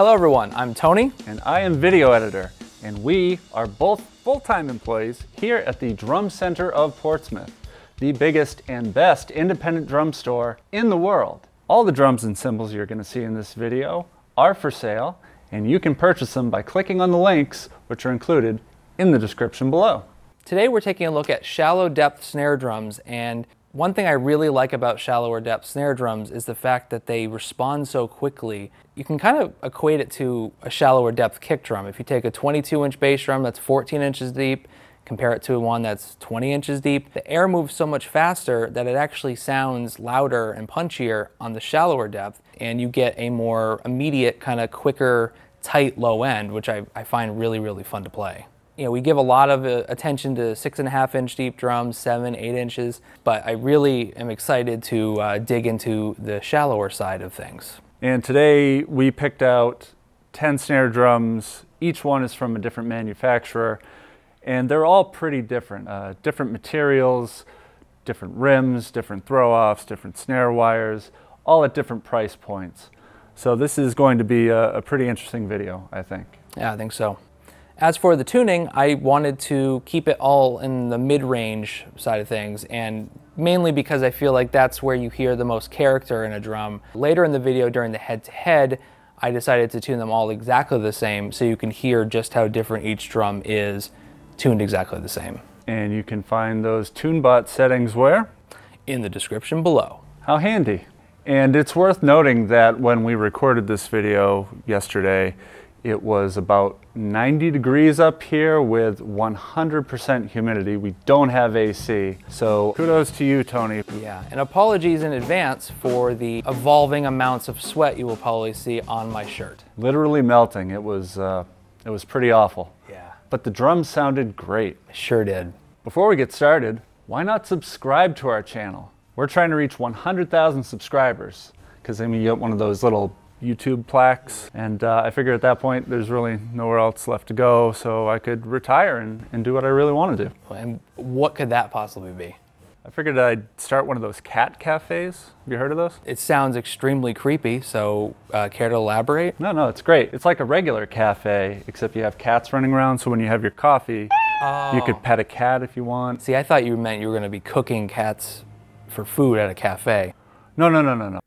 Hello everyone, I'm Tony. And I am video editor, and we are both full-time employees here at the Drum Center of Portsmouth, the biggest and best independent drum store in the world. All the drums and cymbals you're gonna see in this video are for sale, and you can purchase them by clicking on the links, which are included in the description below. Today we're taking a look at shallow depth snare drums and one thing I really like about shallower depth snare drums is the fact that they respond so quickly. You can kind of equate it to a shallower depth kick drum. If you take a 22 inch bass drum that's 14 inches deep, compare it to one that's 20 inches deep, the air moves so much faster that it actually sounds louder and punchier on the shallower depth and you get a more immediate kind of quicker tight low end, which I, I find really, really fun to play you know, we give a lot of uh, attention to six and a half inch deep drums, seven, eight inches, but I really am excited to uh, dig into the shallower side of things. And today we picked out 10 snare drums. Each one is from a different manufacturer, and they're all pretty different. Uh, different materials, different rims, different throw offs, different snare wires, all at different price points. So this is going to be a, a pretty interesting video, I think. Yeah, I think so. As for the tuning, I wanted to keep it all in the mid-range side of things and mainly because I feel like that's where you hear the most character in a drum. Later in the video during the head-to-head, -head, I decided to tune them all exactly the same so you can hear just how different each drum is tuned exactly the same. And you can find those TuneBot settings where? In the description below. How handy. And it's worth noting that when we recorded this video yesterday, it was about 90 degrees up here with 100% humidity. We don't have AC. So kudos to you, Tony. Yeah, and apologies in advance for the evolving amounts of sweat you will probably see on my shirt. Literally melting. It was, uh, it was pretty awful. Yeah. But the drums sounded great. Sure did. Before we get started, why not subscribe to our channel? We're trying to reach 100,000 subscribers because then you get one of those little YouTube plaques. And uh, I figured at that point there's really nowhere else left to go, so I could retire and, and do what I really want to do. And what could that possibly be? I figured I'd start one of those cat cafes. Have you heard of those? It sounds extremely creepy, so uh, care to elaborate? No, no, it's great. It's like a regular cafe, except you have cats running around, so when you have your coffee, oh. you could oh. pet a cat if you want. See, I thought you meant you were going to be cooking cats for food at a cafe. No, no, no, no, no.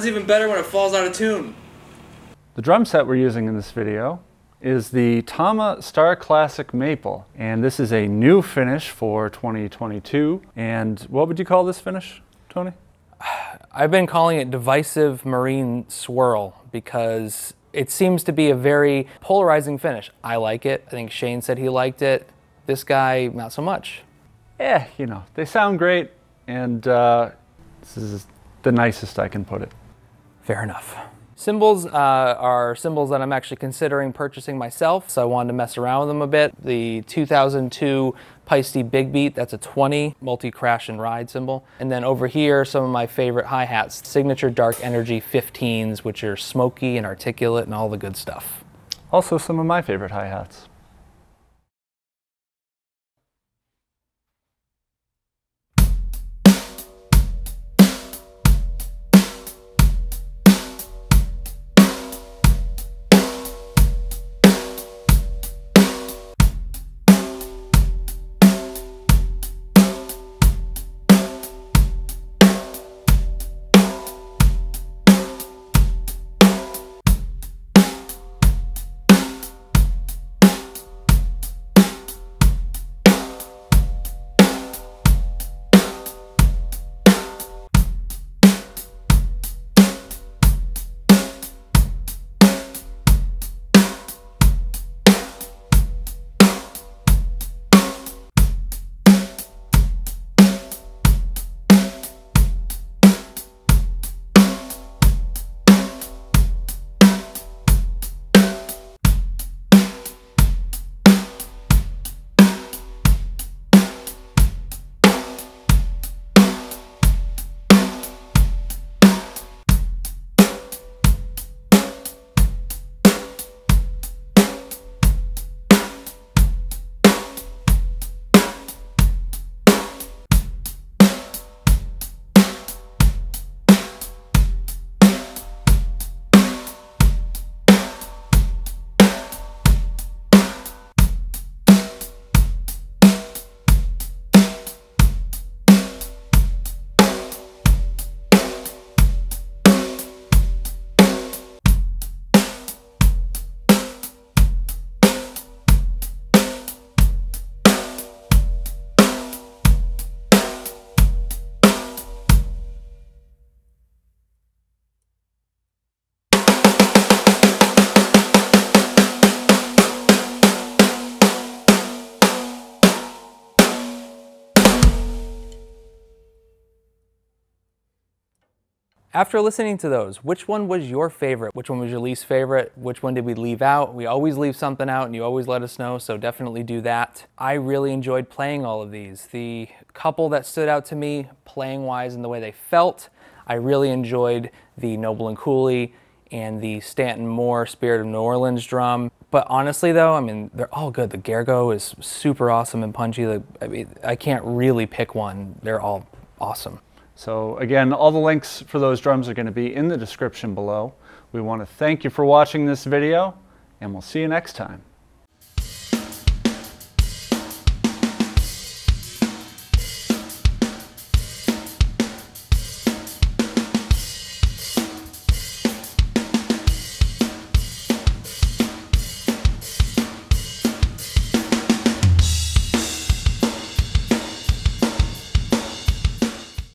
Sounds even better when it falls out of tune. The drum set we're using in this video is the Tama Star Classic Maple. And this is a new finish for 2022. And what would you call this finish, Tony? I've been calling it divisive marine swirl because it seems to be a very polarizing finish. I like it. I think Shane said he liked it. This guy, not so much. Yeah, you know, they sound great, and uh, this is the nicest I can put it. Fair enough. Cymbals uh, are cymbals that I'm actually considering purchasing myself, so I wanted to mess around with them a bit. The 2002 Paiste Big Beat, that's a 20 multi-crash and ride cymbal. And then over here, some of my favorite hi-hats, Signature Dark Energy 15s, which are smoky and articulate and all the good stuff. Also some of my favorite hi-hats. After listening to those, which one was your favorite? Which one was your least favorite? Which one did we leave out? We always leave something out and you always let us know, so definitely do that. I really enjoyed playing all of these. The couple that stood out to me, playing wise and the way they felt, I really enjoyed the Noble and Cooley and the Stanton Moore Spirit of New Orleans drum. But honestly though, I mean, they're all good. The Gergo is super awesome and punchy. I, mean, I can't really pick one. They're all awesome. So again, all the links for those drums are going to be in the description below. We want to thank you for watching this video, and we'll see you next time.